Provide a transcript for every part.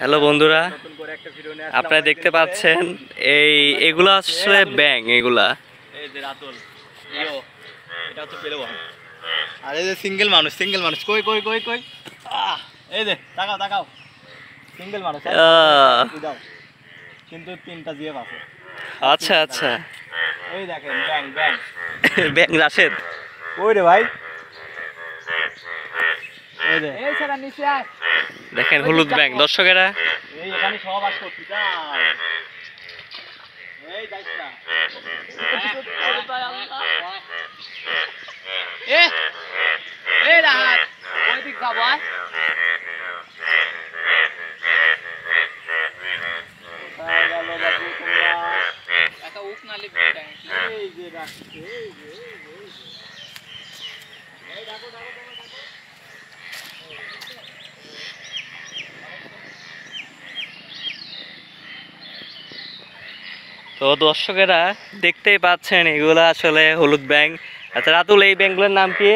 Hello বন্ধুরা। নতুন করে একটা ভিডিও নিয়ে আপনারা দেখতে পাচ্ছেন এই এগুলো আসলে ব্যাং এগুলা। এই যে রাতুল এটা হচ্ছে পেলেবন আর এই যে সিঙ্গেল মানুষ সিঙ্গেল মানুষ কই কই কই কই? আহ, এই যে তাকাও তাকাও। সিঙ্গেল মানুষ? আহ, কিন্তু তিনটা জিএফ আছে। আচ্ছা আচ্ছা। এই দেখেন ব্যাং ব্যাং। ব্যাং রাশেদ। ওই রে ভাই? কোথায় গেল বাবু তোমরা? এই যে রাখছে, এই যে, এই যে, এই যে। এই ডাকো, ডাকো, ডাকো, ডাকো। তো দর্শকেরা দেখতেই পাচ্ছেন এগুলো আসলে হলুদ ব্যাংক আচ্ছা রাতুল এই ব্যাংগুলোর নাম কি?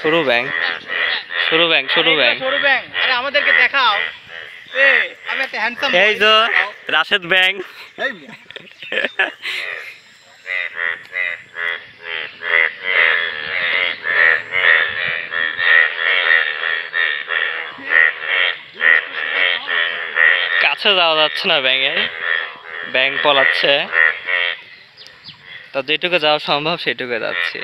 সরু ব্যাং সরু ব্যাং সরু ব্যাং সরু ব্যাং আরে আমাদেরকে দেখাও। এ আমি একটা হ্যান্ডসাম এই তো রাশেদ ব্যাং কাছে যাওয়া যাচ্ছে না ব্যাঙের ব্যাঙ পলাচ্ছে। তো যেটুকু যাওয়া সম্ভব সেটুকু যাচ্ছি।